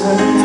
time